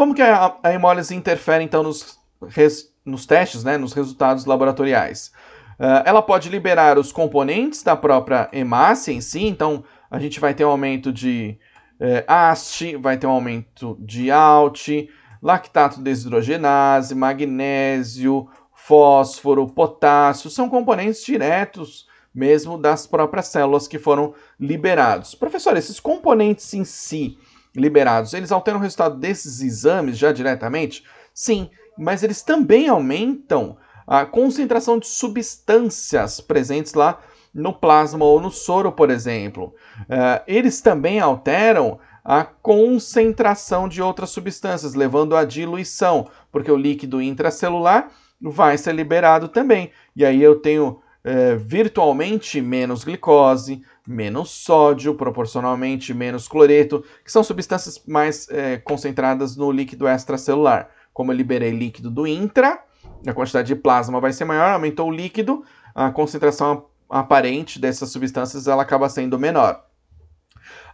Como que a, a hemólise interfere, então, nos, res, nos testes, né, nos resultados laboratoriais? Uh, ela pode liberar os componentes da própria hemácia em si, então a gente vai ter um aumento de eh, AST, vai ter um aumento de ALT, lactato desidrogenase, magnésio, fósforo, potássio, são componentes diretos mesmo das próprias células que foram liberados. Professor, esses componentes em si liberados, eles alteram o resultado desses exames já diretamente? Sim, mas eles também aumentam a concentração de substâncias presentes lá no plasma ou no soro, por exemplo. Uh, eles também alteram a concentração de outras substâncias, levando à diluição, porque o líquido intracelular vai ser liberado também. E aí eu tenho é, virtualmente menos glicose, menos sódio, proporcionalmente menos cloreto, que são substâncias mais é, concentradas no líquido extracelular. Como eu liberei líquido do intra, a quantidade de plasma vai ser maior, aumentou o líquido, a concentração aparente dessas substâncias ela acaba sendo menor.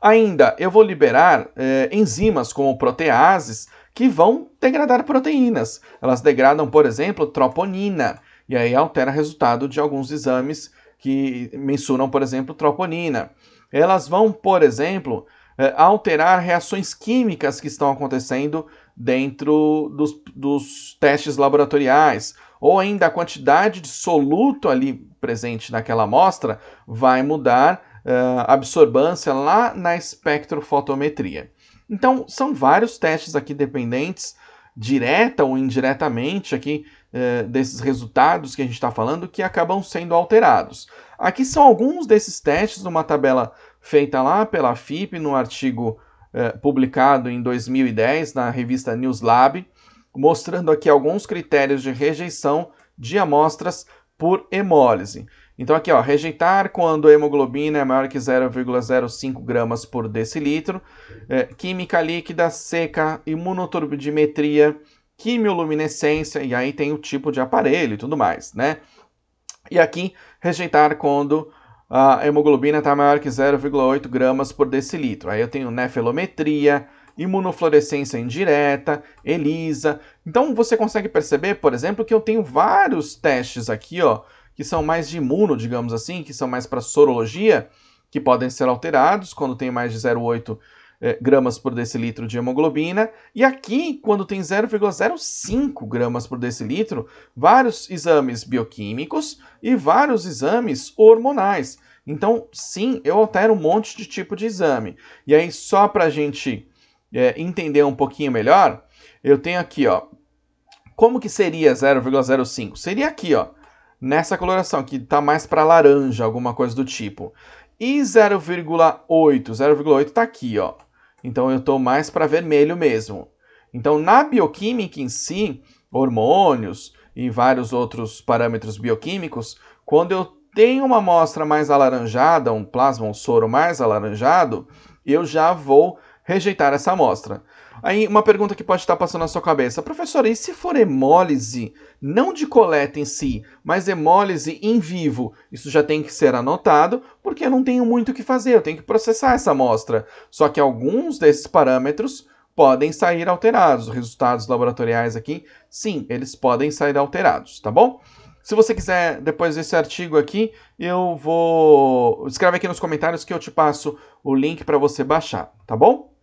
Ainda, eu vou liberar é, enzimas como proteases que vão degradar proteínas. Elas degradam, por exemplo, troponina, e aí altera o resultado de alguns exames que mensuram, por exemplo, troponina. Elas vão, por exemplo, é, alterar reações químicas que estão acontecendo dentro dos, dos testes laboratoriais, ou ainda a quantidade de soluto ali presente naquela amostra vai mudar uh, absorbância lá na espectrofotometria. Então, são vários testes aqui dependentes, direta ou indiretamente, aqui uh, desses resultados que a gente está falando, que acabam sendo alterados. Aqui são alguns desses testes numa tabela feita lá pela FIP, no artigo uh, publicado em 2010 na revista Newslab, mostrando aqui alguns critérios de rejeição de amostras por hemólise. Então aqui, ó, rejeitar quando a hemoglobina é maior que 0,05 gramas por decilitro, é, química líquida, seca, imunoturbidimetria, quimioluminescência, e aí tem o tipo de aparelho e tudo mais, né? E aqui, rejeitar quando a hemoglobina está maior que 0,8 gramas por decilitro. Aí eu tenho nefelometria, imunofluorescência indireta, ELISA. Então você consegue perceber, por exemplo, que eu tenho vários testes aqui, ó, que são mais de imuno, digamos assim, que são mais para sorologia, que podem ser alterados quando tem mais de 0,8 eh, gramas por decilitro de hemoglobina. E aqui, quando tem 0,05 gramas por decilitro, vários exames bioquímicos e vários exames hormonais. Então, sim, eu altero um monte de tipo de exame. E aí, só para a gente eh, entender um pouquinho melhor, eu tenho aqui, ó, como que seria 0,05? Seria aqui, ó, nessa coloração, que está mais para laranja, alguma coisa do tipo. E 0,8, 0,8 está aqui, ó. Então eu estou mais para vermelho mesmo. Então na bioquímica em si, hormônios e vários outros parâmetros bioquímicos, quando eu tenho uma amostra mais alaranjada, um plasma, um soro mais alaranjado, eu já vou rejeitar essa amostra. Aí uma pergunta que pode estar passando na sua cabeça, professor, e se for hemólise, não de coleta em si, mas hemólise em vivo, isso já tem que ser anotado, porque eu não tenho muito o que fazer, eu tenho que processar essa amostra. Só que alguns desses parâmetros podem sair alterados. Os resultados laboratoriais aqui, sim, eles podem sair alterados, tá bom? Se você quiser, depois desse artigo aqui, eu vou. Escreve aqui nos comentários que eu te passo o link para você baixar, tá bom?